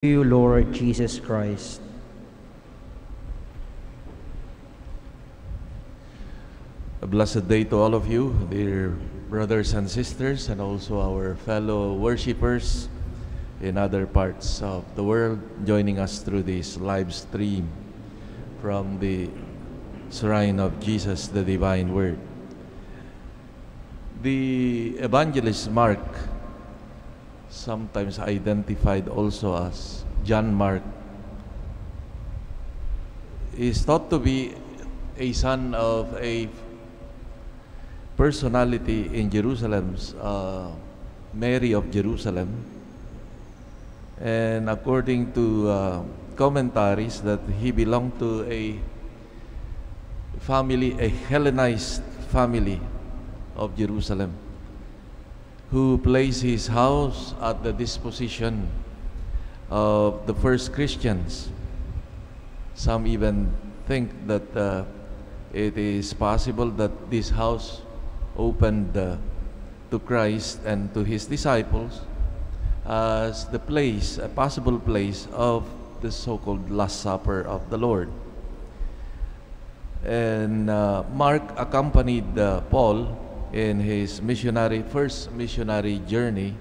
you, Lord Jesus Christ. A blessed day to all of you, dear brothers and sisters, and also our fellow worshippers in other parts of the world joining us through this live stream from the shrine of Jesus, the Divine Word. The evangelist Mark, sometimes identified also as John Mark, is thought to be a son of a personality in Jerusalem's uh, Mary of Jerusalem. And according to uh, commentaries, that he belonged to a family, a Hellenized family of Jerusalem, who placed his house at the disposition of the first Christians. Some even think that uh, it is possible that this house opened uh, to Christ and to his disciples as the place, a possible place of the so-called Last Supper of the Lord. And uh, Mark accompanied uh, Paul in his missionary first missionary journey.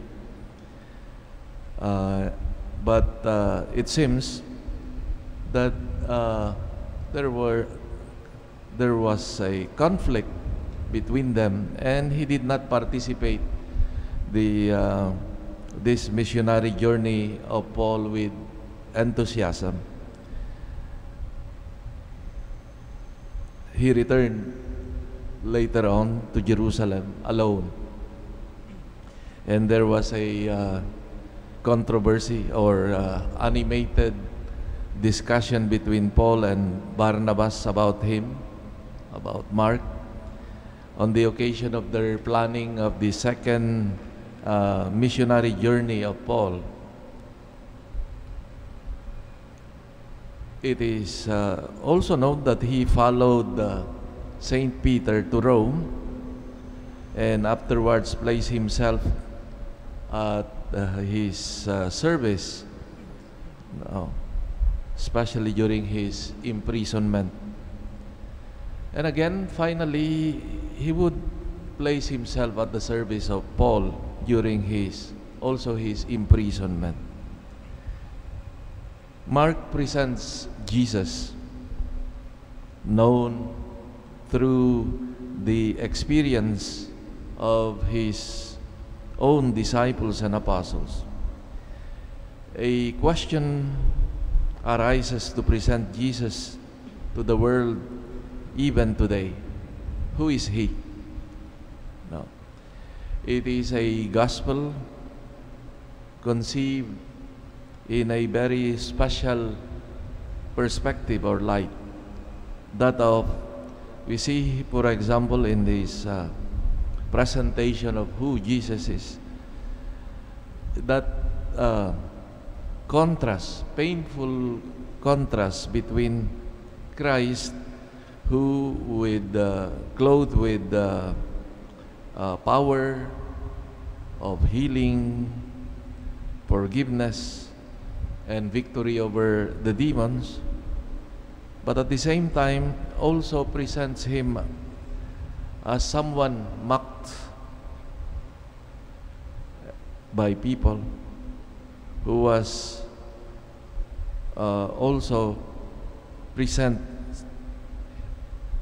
Uh, but uh, it seems that uh, there were there was a conflict between them, and he did not participate the uh, this missionary journey of Paul with enthusiasm. He returned later on to Jerusalem alone, and there was a uh, controversy or uh, animated discussion between Paul and Barnabas about him, about Mark on the occasion of their planning of the second uh, missionary journey of Paul. It is uh, also known that he followed Saint Peter to Rome and afterwards placed himself at uh, his uh, service, especially during his imprisonment. And again, finally, he would place himself at the service of Paul during his also his imprisonment. Mark presents Jesus known through the experience of his own disciples and apostles. A question arises to present Jesus to the world even today. Who is he? No. It is a gospel conceived in a very special perspective or light. That of, we see, for example, in this uh, presentation of who Jesus is, that uh, contrast, painful contrast between Christ who with uh, clothed with uh, uh, power of healing, forgiveness, and victory over the demons, but at the same time also presents him as someone mocked by people who was uh, also present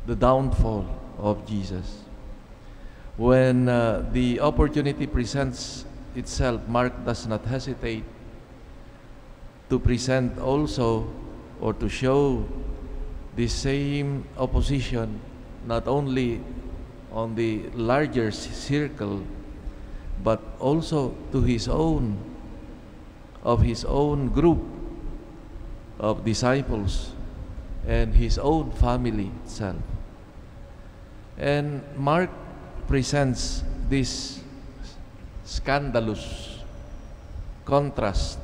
the downfall of Jesus. When uh, the opportunity presents itself, Mark does not hesitate to present also or to show the same opposition not only on the larger circle but also to his own of his own group of disciples and his own family itself. And Mark presents this scandalous contrast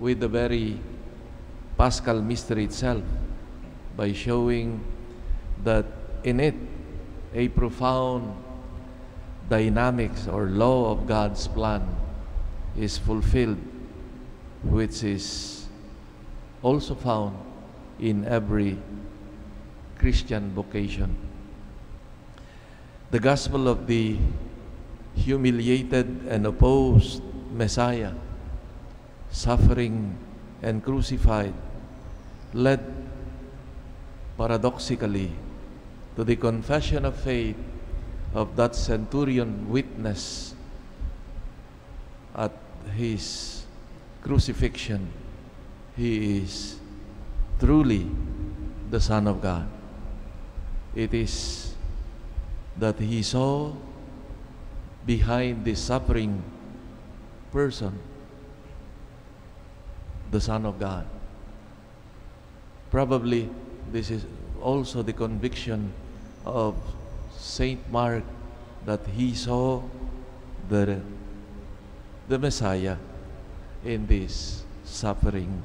with the very Paschal mystery itself by showing that in it a profound dynamics or law of God's plan is fulfilled which is also found in every Christian vocation. The gospel of the humiliated and opposed Messiah, suffering and crucified, led paradoxically to the confession of faith of that centurion witness at his crucifixion. He is truly the Son of God. It is that he saw behind this suffering person the Son of God. Probably this is also the conviction of Saint Mark that he saw the, the Messiah in this suffering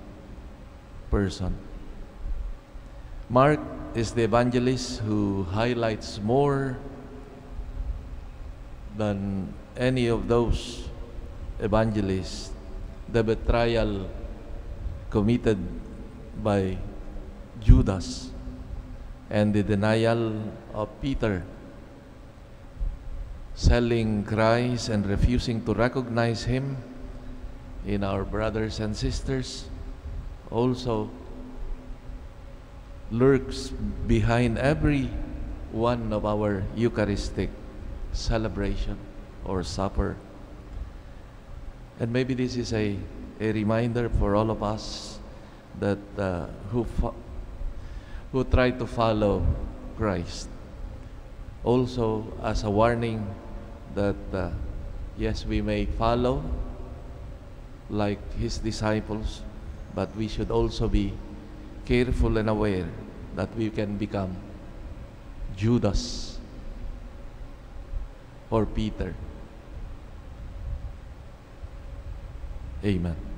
person. Mark is the evangelist who highlights more than any of those evangelists the betrayal committed by Judas and the denial of Peter, selling Christ and refusing to recognize Him in our brothers and sisters, also lurks behind every one of our Eucharistic celebration or supper. And maybe this is a, a reminder for all of us that uh, who who try to follow Christ. Also, as a warning that uh, yes, we may follow like his disciples, but we should also be careful and aware that we can become Judas or Peter. Amen.